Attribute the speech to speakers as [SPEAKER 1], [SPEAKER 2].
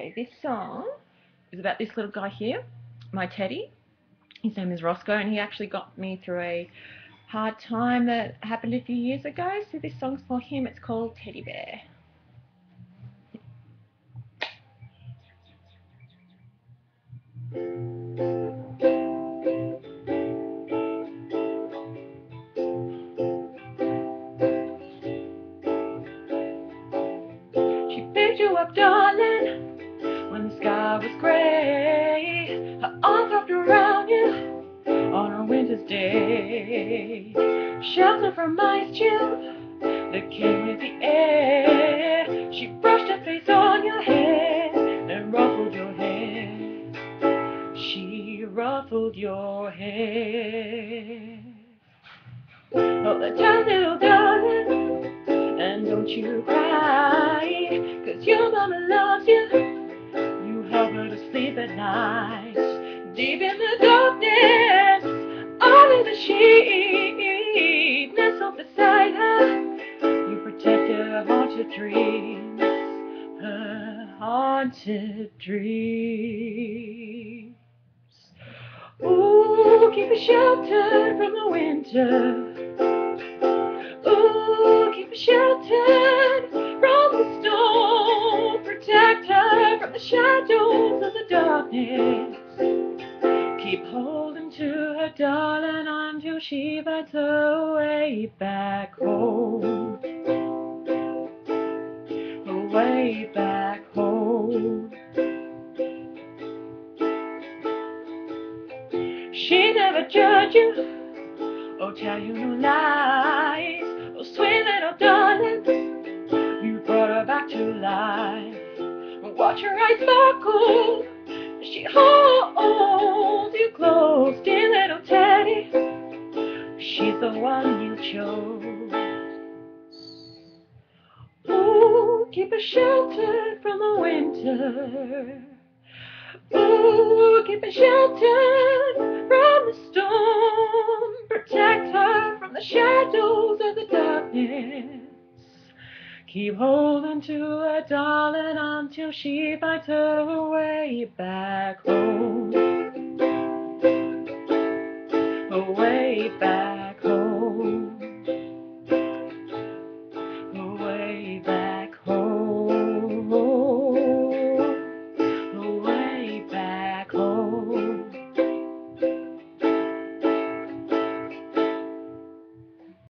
[SPEAKER 1] Okay, this song is about this little guy here, my teddy. His name is Roscoe, and he actually got me through a hard time that happened a few years ago. So this song's for him. It's called Teddy Bear. She picked you up, darling, sky was gray. Her arms wrapped around you on a winter's day. Shelter from ice chill that came with the air. She brushed her face on your hair and ruffled your hair. She ruffled your hair. Hold her tight, little darling, and don't you cry, cause your mama loves you. To sleep night. Deep in the darkness, under the sheet, nestled beside her, you protect her haunted dreams, her haunted dreams. Ooh, keep her sheltered from the winter. Darling, she finds her way back home. Way back home. She never judge you or tell you no lies. Oh, sweet little darling, you brought her back to life. Watch her eyes sparkle she holds you close, the one you chose. Ooh, keep her sheltered from the winter. Ooh, keep her sheltered from the storm. Protect her from the shadows of the darkness. Keep holding to her, darling, until she finds her way back home. Way back.